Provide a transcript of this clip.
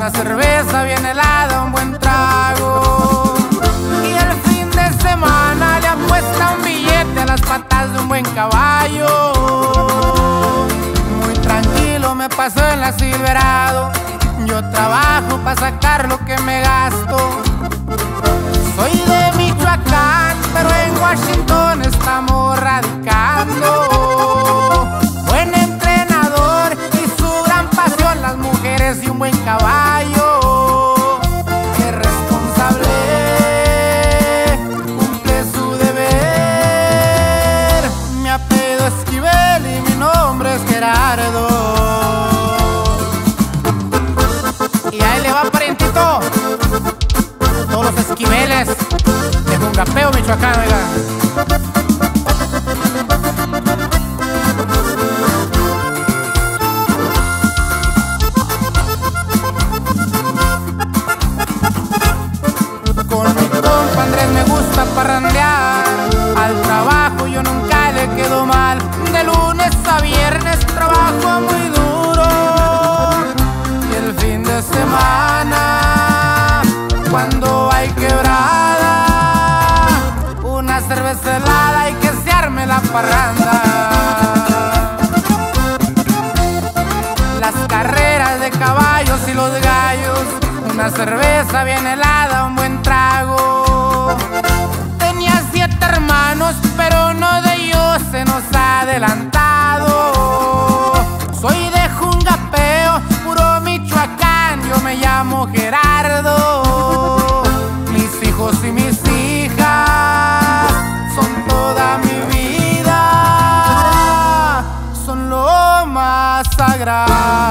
una cerveza bien helada, un buen trago. Y el fin de semana le apuesta un billete a las patas de un buen caballo. Muy tranquilo me paso en la Silverado. Yo trabajo para sacar lo que me gasto. Los esquiveles de Jungapeo, Michoacán, oiga. Con mi compa Andrés me gusta parrandear. Al trabajo yo nunca le quedo mal. De lunes a viernes trabajo muy duro Quebrada. Una cerveza helada y que se arme la parranda. Las carreras de caballos y los gallos, una cerveza bien helada, un buen trago. Tenía siete hermanos, pero uno de ellos se nos ha consagrar.